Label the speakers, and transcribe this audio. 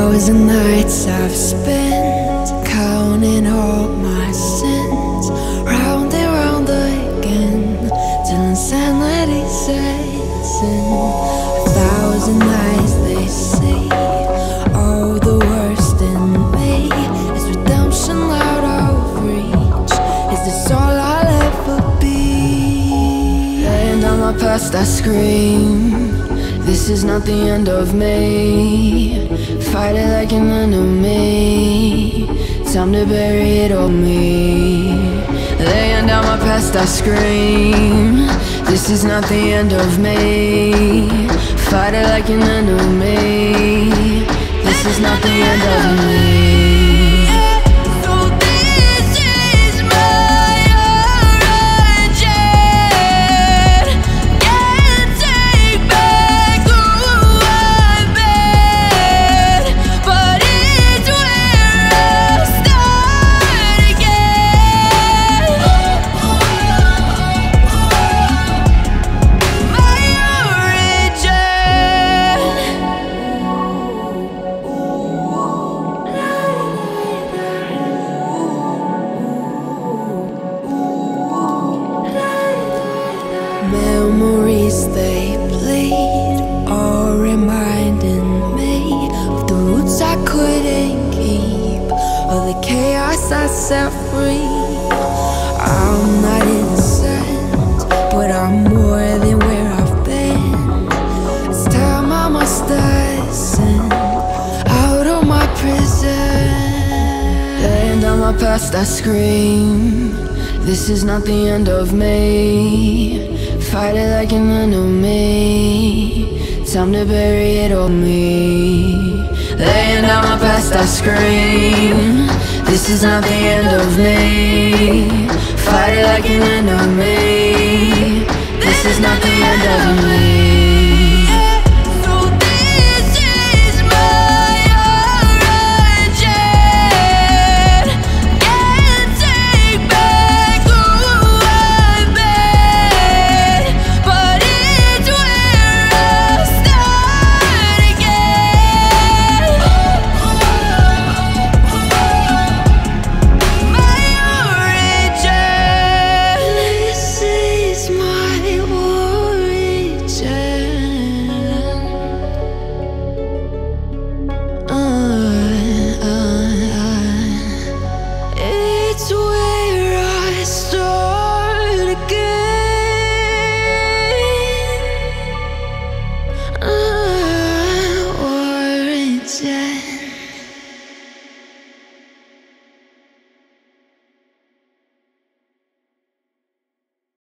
Speaker 1: thousand nights I've spent counting all my sins, round and round again, till insanity sets in. A thousand lies they say, all the worst in me is redemption out of reach. Is this all I'll ever be? And on my past, I scream. This is not the end of me. Fight it like an enemy. Time to bury it on me. Laying down my past, I scream. This is not the end of me. Fight it like an enemy. This is not the end of me. Set free. I'm not innocent, but I'm more than where I've been. It's time I must ascend out of my prison. Laying down my past, I scream. This is not the end of me. Fight it like an enemy. Time to bury it on me. Laying down my past, I scream. This is not the end of me. Fight it like an enemy. This is not the end of me.